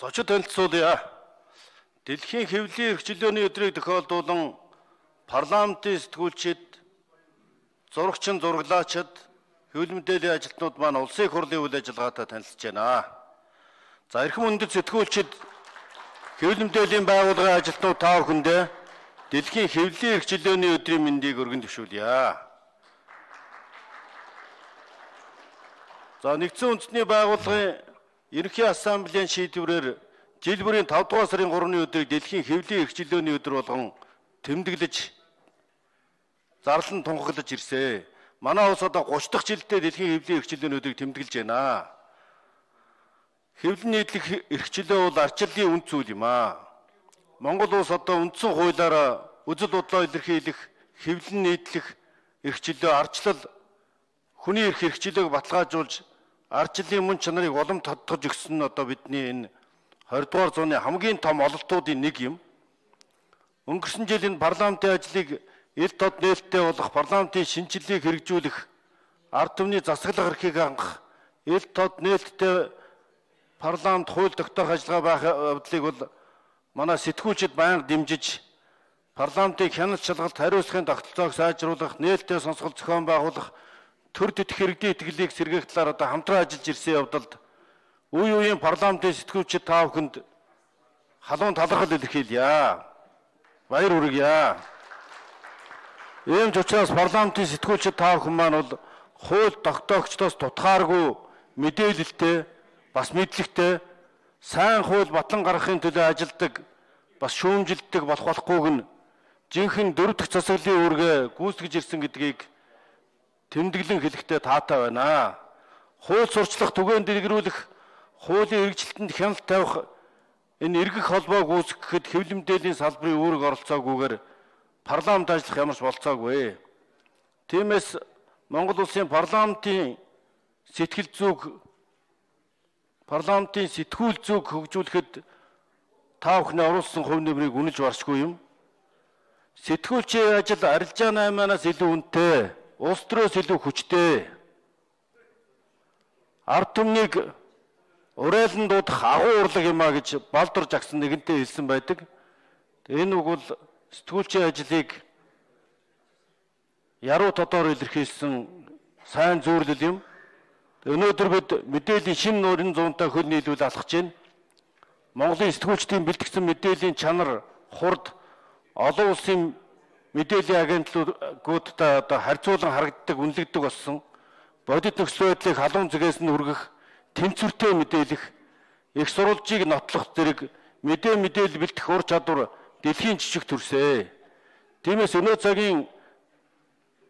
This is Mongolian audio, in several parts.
Зочид танилцуулъя. Дэлхийн хэвлэлийн эрхчлөөний өдрийг тохиолдуулан парламентын сэтгүүлчид, зурагчин зураглаачид, хэвлэл мэдээллийн ажилтнууд маань улсын хурлын үйл ажиллагаатай танилцж байна. За эрхэм үндэт сэтгүүлчид, хэвлэл мэдээллийн байгууллагын ажилтнууд та бүхэндээ дэлхийн хэвлэлийн эрхчлөөний өдрийн мэндийг өргөн төвшүүлье. За нэгдсэн үндэсний байгууллагын Ерөнхий ассамблеийн шийдвэрээр жил бүрийн 5 дугаар сарын 3-ны өдрийг дэлхийн хэвлэлийн эрхчлөөний өдөр болгон тэмдэглэж зарлан тунхаглаж ирсэн. Манай улс одоо 30 дахь жилдээ дэлхийн хэвлэлийн эрхчлөөний өдрийг тэмдэглэж байна. Хэвлэл нийтлэх эрхчлөө бол арчлалын үнд зүйл юм аа. Монгол улс одоо үндсэн хуулиараа үзэл бодлоо илэрхийлэх, хэвлэл нийтлэх эрхчлөө арчлал хүний эрх эрхчлөөг баталгаажуулж арчлалын мөн чанарыг улам тодтогж өгсөн нь одоо бидний энэ 20 дугаар зууны хамгийн том ололтуудын нэг юм. Өнгөрсөн жил энэ парламентын ажлыг ил тод нээлттэй болох парламентын шинжилгээг хэрэгжүүлэх ард түмний засаглах эрхийг хангах ил тод нээлттэй парламент хууль тогтоох ажиллагаа байх явдлыг бол манай сэтгүүлчид байнга дэмжиж парламентын хяналт шалгалт хариуцлагын тогтолцоог сайжруулах, нээлттэй сонсгол зохион байгуулах төр төдөх иргэдийн итгэлийг сэргээх талаар одоо хамтран ажиллаж ирсэн явдалд үе үеийн парламентын сэтгүүлчид та бүхэнд халуун талархал илэрхийлье. Баяр хүргье. Ийм ч учраас парламентын сэтгүүлчид та бүхэн маань бол хууль тогтоогчдоос тутгааргүй мэдээлэлтэй бас мэдлэгтэй сайн хууль батлан гаргахын төлөө ажилдаг бас шүүмжилдэг болох болохгүйг нь жинхэнэ дөрөв дэх засаглалын үүргээ гүйцэтгэж ирсэн гэдгийг тэмдэглэн хэлэхдээ таатай байна. Хууль сурчлах түгээн дэлгэрүүлэх хуулийн эргэлтэлтэнд хяналт тавих энэ эргэх холбоог үүсгэхэд хэвлэмдээлийн салбарын үүрэг оролцоогүйгээр парламент ажиллах ямарч болцоогүй. Тиймээс Монгол улсын парламентын сэтгэл зүг парламентын сэтгүүл зүг хөгжүүлэхэд та бүхний оруулсан хувь нэмрийг үнэлж баршгүй юм. Сэтгүүлчийн ажил арилжаа 8-аас илүү үнэтэй улс төрөөс илүү хүчтэй ард түмнийг урайлан дуудах агуу урлаг юм а гэж Балдур Жагсан нэгэнтээ хэлсэн байдаг. Энэ үг бол сэтгүүлчийн ажлыг яруу тодоор илэрхийлсэн сайн зүйрлэл юм. Өнөөдөр бид мэдээллийн шин нуурын зуунтай хөл нийлүүл алхаж байна. Монголын сэтгүүлчдийн бэлтгэсэн мэдээллийн чанар, хурд олон улсын мэдээллийн агентлагуудтай одоо харьцуулан харагддаг, үнэлэгдэг болсон бодит нөхцөл байдлыг халуун зүгээс нь хүргэх, тэнцвэртэй мэдээлэх, их сурвалжийг нотлох зэрэг мэдээ мэдээлэл бэлтгэх ур чадвар дэлхийн жижиг төрсөө. Тиймээс өнөө цагийн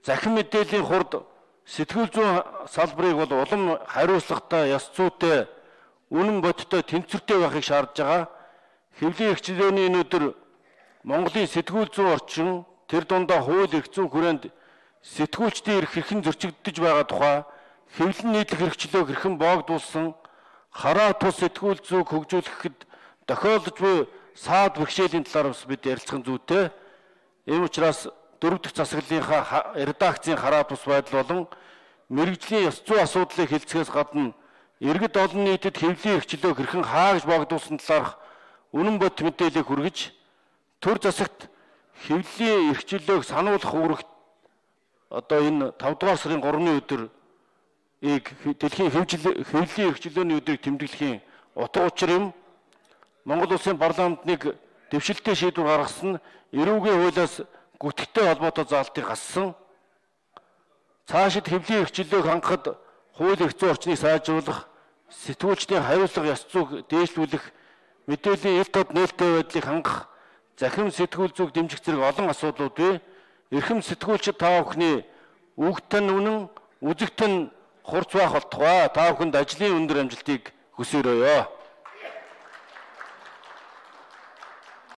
захин мэдээллийн хурд сэтгэл зүйн салбарыг бол улам хариуцлагатай, яс зүйтэй, үнэн бодиттой, тэнцвэртэй байхыг шаардж байгаа. Хэвлийн эрхчлөөний өнөөдөр Монголын сэтгүүл зүйн орчин тэр дундаа хууль эрх зүйн хүрээнд сэтгүүлчдийн эрх хэрхэн зөрчигддөж байгаа тухай хэвлэн нийтлэх хэрэгчлөөг хэрхэн боогдуулсан хараа тус сэтгүүл зүйг хөгжүүлэхэд тохиолдож буй саад бэрхшээлийн талаар бас бид ярилцсан зүйтэй. Ийм учраас дөрөв дэх засаглалынхаа редакцийн хараа тус байдал болон мэрэгжлийн ёс зүйн асуудлыг хэлцгээс гадна иргэд олон нийтэд хэвлэлийн эрхчлөө хэрхэн хааж боогдуулсан талаарх үнэн бот мэдээллийг хүргэж төр засагт хэвлэлийн эрхчлөөг сануулах үүрэгт одоо энэ 5 дугаар сарын 3-ны өдөр ийг дэлхийн хэвлэлийн эрхчлөөний өдрийг тэмдэглэхийн утга учир юм. Монгол улсын парламентныг дэвшилттэй шийдвэр гаргасан эрүүгийн хуулиас гүтгэхтэй холбоотой заалтыг гассан. Цаашид хэвлэлийн эрхчлөөг хангахад хууль эрх зүйн орчныг сайжруулах, сэтгүүлчдийн хариуцлага ёс зүйг дээшлүүлэх, мэдээллийн ил тод нээлттэй байдлыг хангах захим сэтгүүл зүг дэмжих зэрэг олон асуудлууд бий. Эрхэм сэтгүүлчид та бүхний үгтэн үнэн үзэгтэн хурц байх болтугай. Та бүхэнд ажлын өндөр амжилтыг хүсээрөөё.